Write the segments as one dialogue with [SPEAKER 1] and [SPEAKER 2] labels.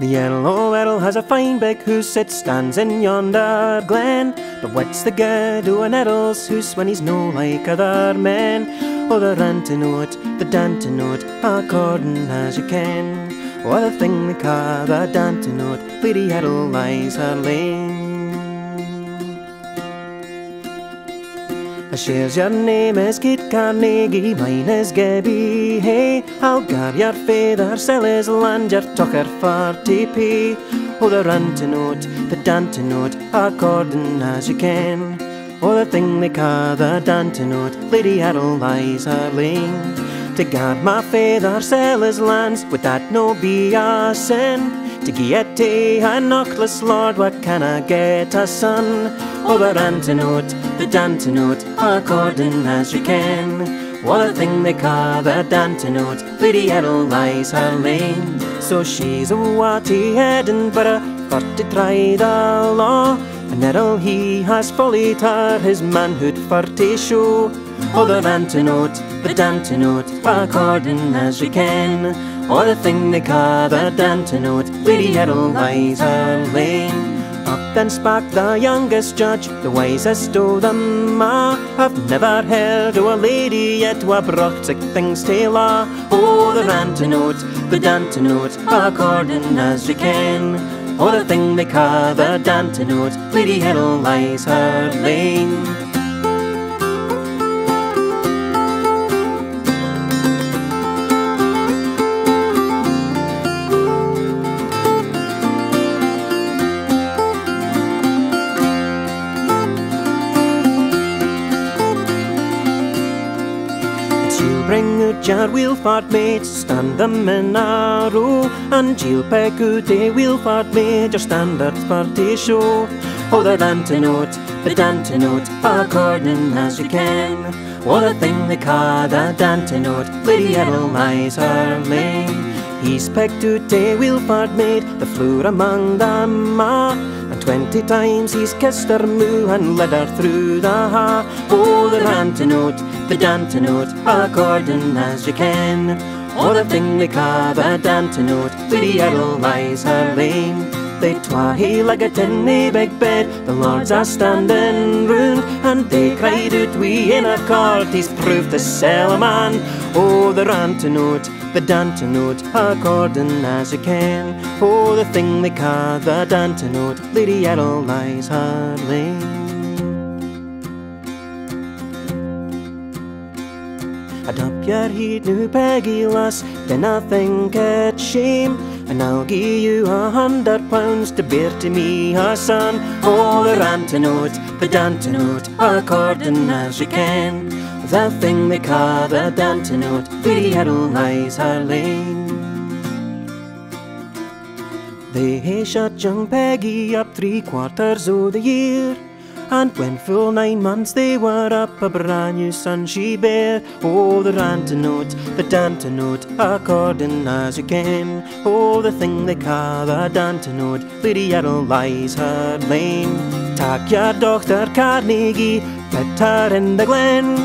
[SPEAKER 1] The Earl o' Errol has a fine big hoose, it stands in yonder glen. But what's the good o' an Errol's hoose when he's no like other men? Oh, the ranting the danting o't, according as you can. What a thing they call the danting o't, Lady Errol lies her lane. Shares your name is Kate Carnegie. I'll gar your feather, sell his land, your tucker for TP. Oh, the note, the danting note, according as you can. Oh, the thing they call the danting note, Lady her lane. To guard my feather, sell his lands, would that no be a sin? To get a knockless lord, what can I get a son? The ranting the danting note, according as you can. What a thing they call the danting note, Lady Errol lies her lane. So she's a watty Edinburgh, for to try the law. And Errol he has fully tar his manhood for to show. Oh, the ranting note, the danting note, according as you can. Or the thing they call the danting note, Lady Errol lies her lane. Up then spake the youngest judge, the wisest o' them a'. I've never heard o' a lady yet wha brought sick things to law. Oh, the ranting note, the danting note, according as you can. Oh, the thing they call the danting note, Lady Errol lies her lane. Bring out your wheelfart mates, stand them in a row, and peg out a wheelfart mate, your standards for to show. Oh, the danting note, the danting note, according as you can. What a thing they call the danting note, Lady lies her lane. He's pegged out a wheelfart mate, the floor among them ah. Twenty times he's kissed her moo and led her through the ha. Oh, the ranting note, the danting note, according as you can. Oh, the thing they call the danting note, Lady Errol lies her lane. They twa he like a in the big bed, the lords are standing round, and they cried out, we in a court, he's proved to sell a man. Oh, the ranting note, the danting note, according as you can. For the thing they call the danting note, Lady Errol lies lane. I'd up your heat, new Peggy lass, then I think it shame. And I'll give you a hundred pounds to bear to me her son. Oh, the ranting the danting note, according as you can. The thing they call the danting note, Lady Errol lies her lane. They shut young Peggy up three quarters of the year. And when full nine months they were up, a brand new son she bare. Oh, the ranting note, the danting note, according as you can. Oh, the thing they call the danting note, Lady Errol lies her lane. Tak your doctor Carnegie, put her in the glen.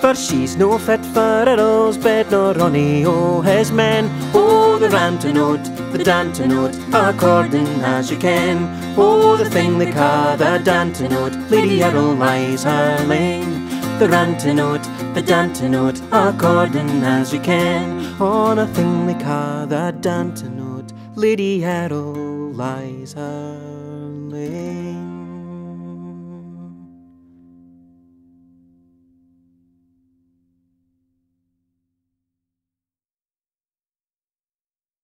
[SPEAKER 1] For she's no fit for Errol's bed, nor any o' his men. Oh, the ranting note, the danting note, according as you can. Oh, the thing they call the danting Lady Errol lies her lane. The ranting the danting note, according as you can. Oh, the thing they call the danting Lady Errol lies her lane.